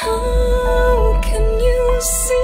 How can you see?